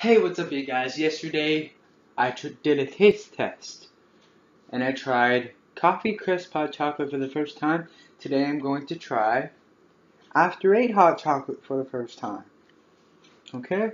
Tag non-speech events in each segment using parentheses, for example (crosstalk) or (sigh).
Hey, what's up, you guys? Yesterday, I did a taste test, and I tried coffee crisp hot chocolate for the first time. Today, I'm going to try after eight hot chocolate for the first time. Okay?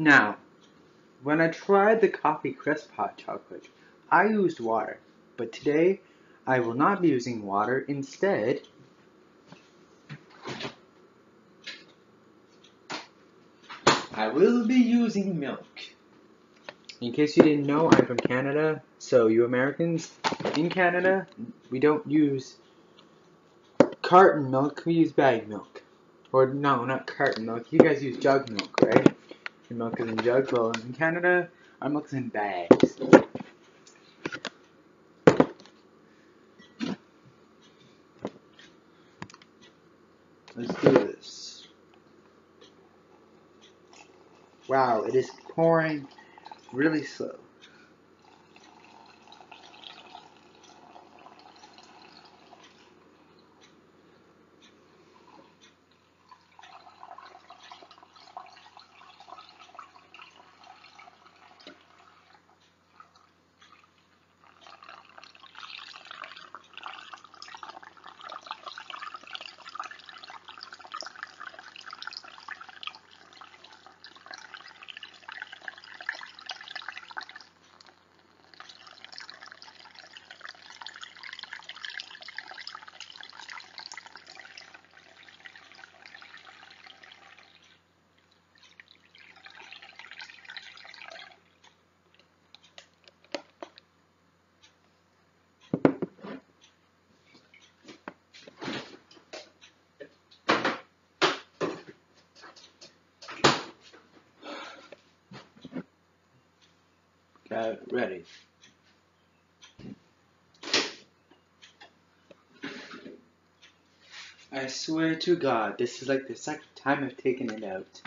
Now, when I tried the coffee crisp hot chocolate, I used water, but today I will not be using water. Instead, I will be using milk. In case you didn't know, I'm from Canada, so you Americans in Canada, we don't use carton milk, we use bag milk. Or no, not carton milk. You guys use jug milk, right? Your milk is in jugs. Well, in Canada, our milk's in bags. Let's do this. Wow, it is pouring really slow. Ready. I swear to God, this is like the second time I've taken it out.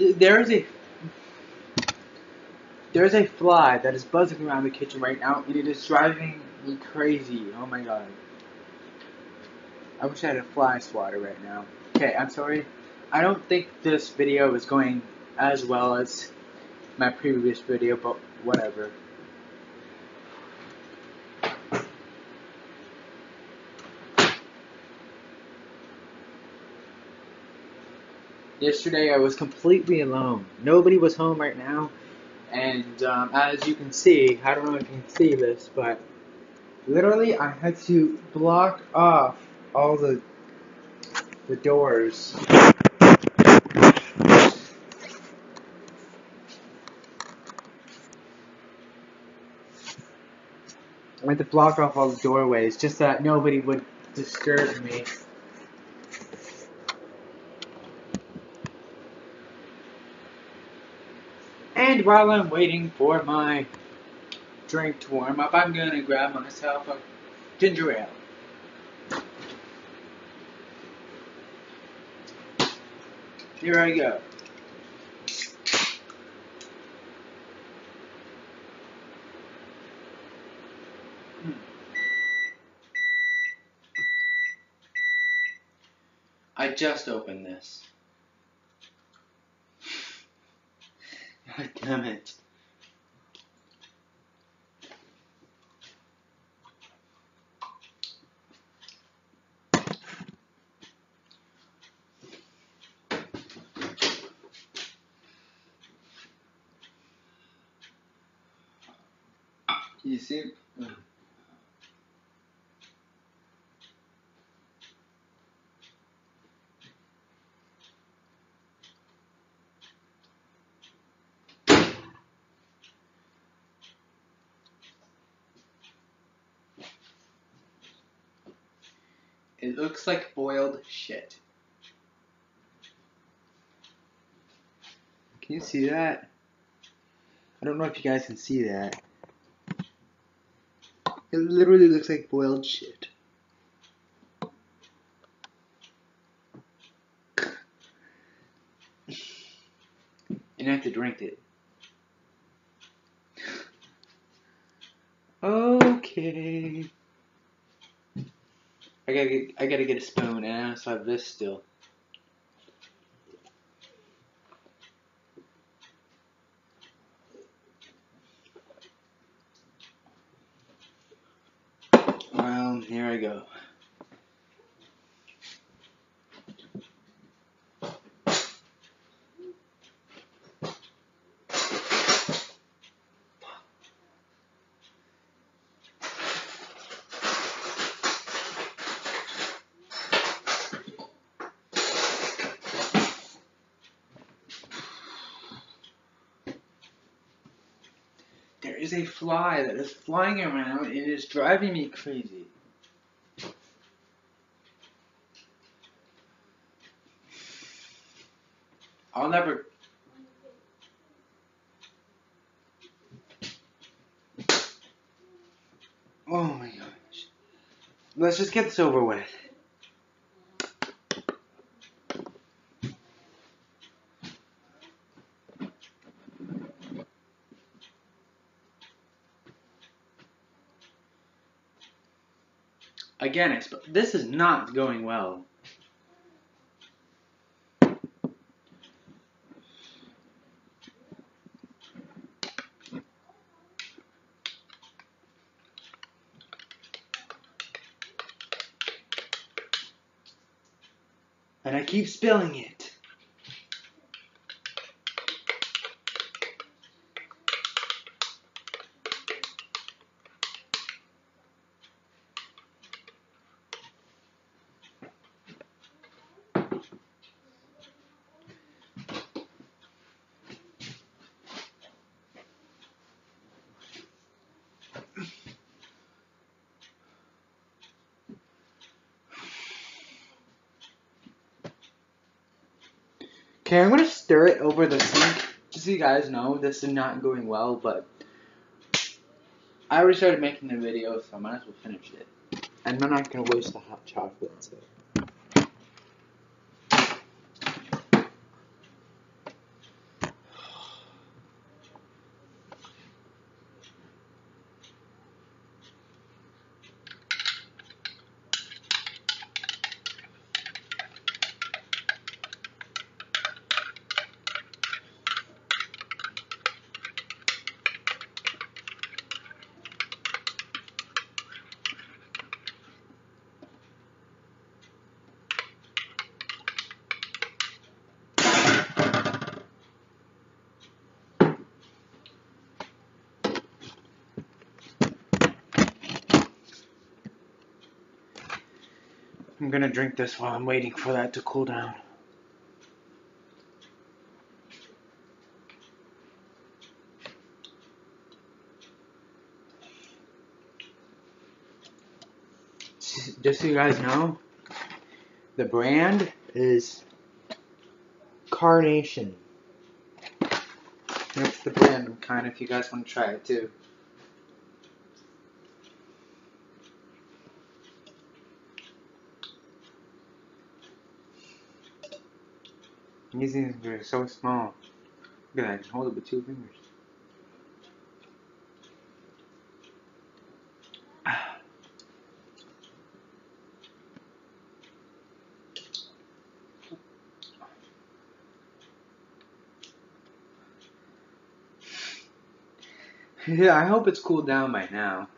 There is a there is a fly that is buzzing around the kitchen right now, and it is driving me crazy. Oh my god! I wish I had a fly swatter right now. Okay, I'm sorry. I don't think this video is going as well as my previous video, but whatever. Yesterday I was completely alone. Nobody was home right now. And um, as you can see, I don't know if you can see this, but literally I had to block off all the the doors. I had to block off all the doorways just that nobody would disturb me. And while I'm waiting for my drink to warm up, I'm gonna grab myself a ginger ale. Here I go. Hmm. I just opened this. God damn it. You see? It looks like boiled shit. Can you see that? I don't know if you guys can see that. It literally looks like boiled shit. and I have to drink it. Okay. I gotta get, I gotta get a spoon, and I also have this still. Well, here I go. There is a fly that is flying around and is driving me crazy. I'll never. Oh my gosh. Let's just get this over with. Again, I sp- this is not going well. And I keep spilling it. Okay, I'm gonna stir it over the sink, just so you guys know this is not going well, but I already started making the video, so I might as well finish it. And I'm not gonna waste the hot chocolate. I'm gonna drink this while I'm waiting for that to cool down. just so you guys know, the brand is Carnation. That's the brand kind if you guys want to try it too. These things are so small. Look at that, hold it with two fingers. Yeah, I hope it's cooled down by now.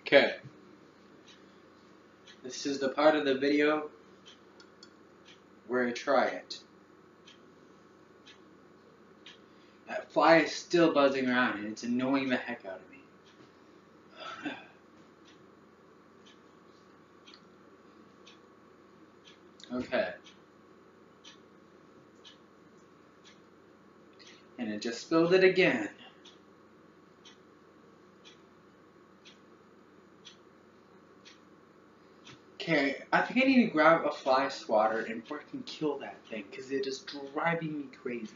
Okay. This is the part of the video where I try it. That fly is still buzzing around and it's annoying the heck out of me. (sighs) okay. And it just spilled it again. Okay, I think I need to grab a fly swatter and freaking kill that thing because it is driving me crazy.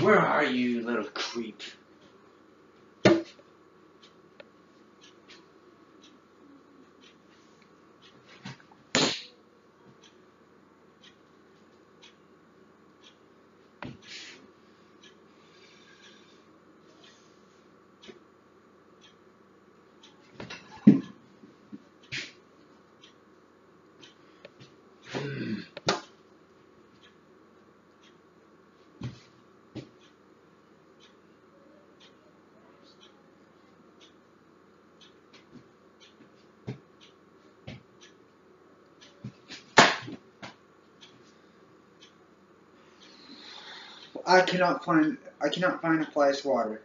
Where are you, little creep? I cannot find I cannot find a fly swatter.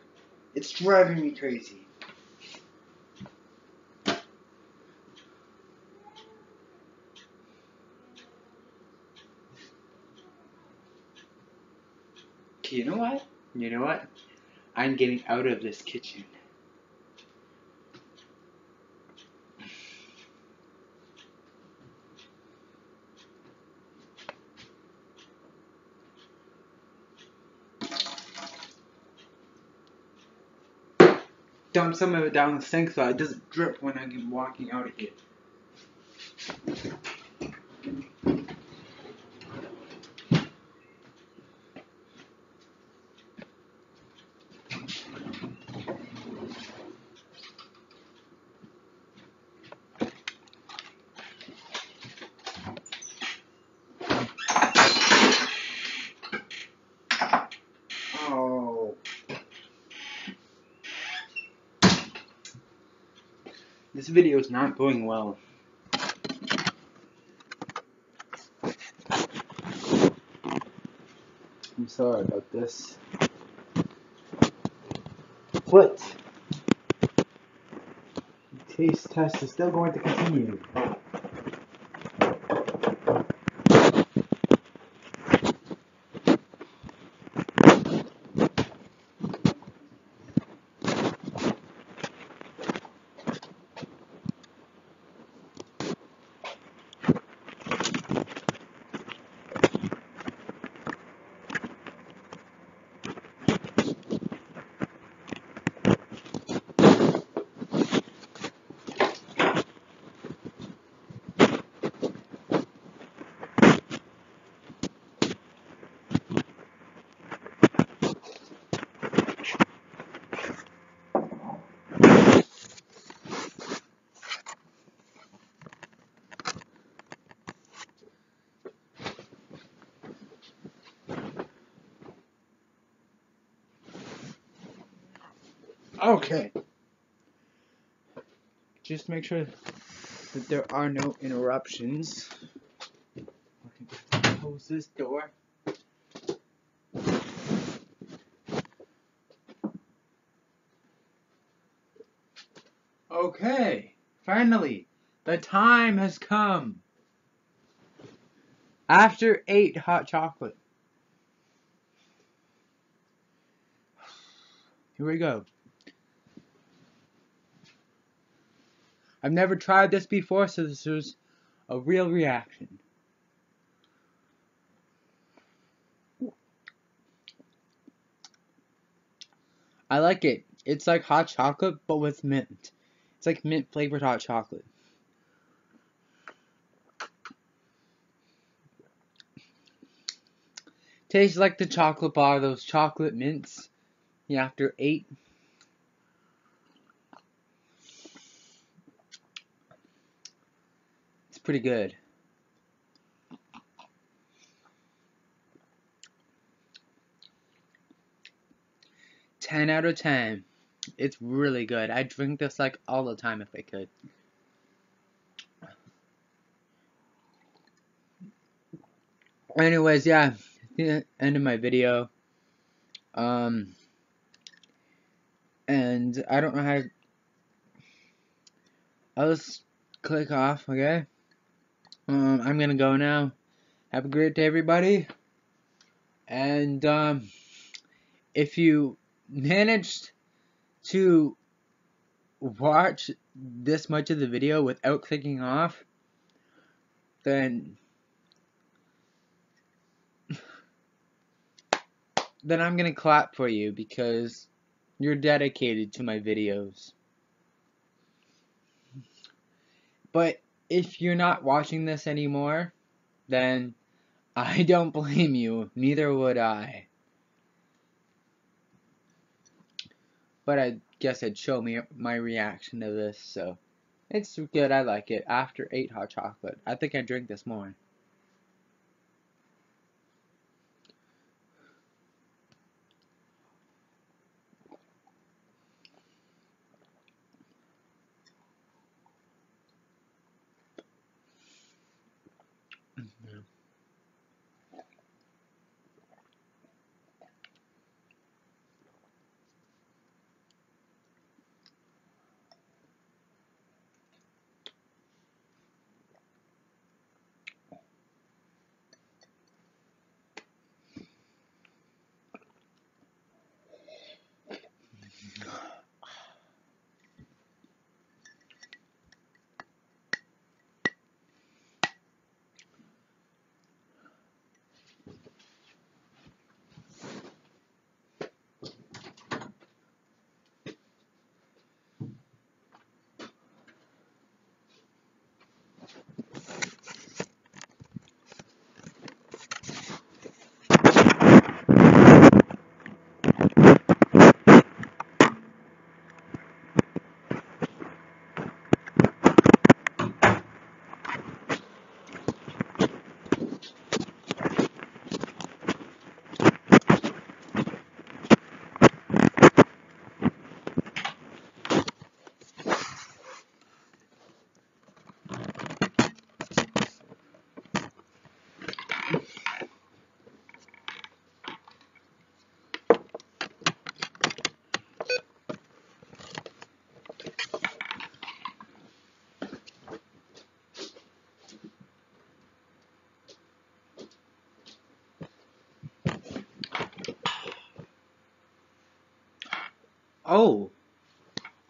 It's driving me crazy. You know what? You know what? I'm getting out of this kitchen. Dump some of it down the sink so it doesn't drip when I'm walking out of here. This video is not going well. I'm sorry about this. What? taste test is still going to continue. Okay. Just make sure that there are no interruptions. Close this door. Okay, finally, the time has come. After eight hot chocolate. Here we go. I've never tried this before, so this was a real reaction. I like it. It's like hot chocolate, but with mint. It's like mint flavored hot chocolate. Tastes like the chocolate bar, those chocolate mints. Yeah, after eight. Pretty good. Ten out of ten. It's really good. I drink this like all the time if I could. Anyways, yeah, the end of my video. Um, and I don't know how to. I'll just click off, okay? Um, I'm gonna go now. Have a great day, everybody. And um, if you managed to watch this much of the video without clicking off, then (laughs) then I'm gonna clap for you because you're dedicated to my videos. But if you're not watching this anymore, then I (laughs) don't blame you, neither would I. But I guess it'd show me my reaction to this, so it's good. I like it. After eight hot chocolate, I think I drink this more.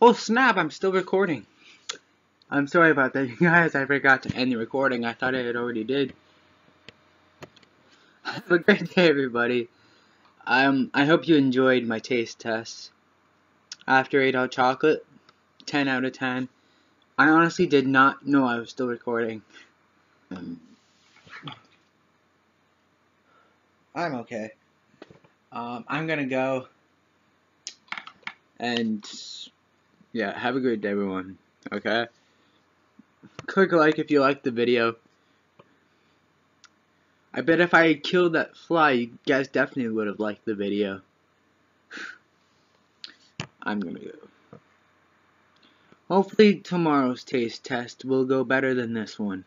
Oh snap, I'm still recording. I'm sorry about that, (laughs) you guys. I forgot to end the recording. I thought I had already did. Have a great day, everybody. Um, I hope you enjoyed my taste test. After 8 hot chocolate, 10 out of 10. I honestly did not know I was still recording. Um, I'm okay. Um, I'm gonna go. And yeah, have a great day, everyone. Okay? Click like if you liked the video. I bet if I killed that fly, you guys definitely would have liked the video. (sighs) I'm gonna go. Hopefully tomorrow's taste test will go better than this one.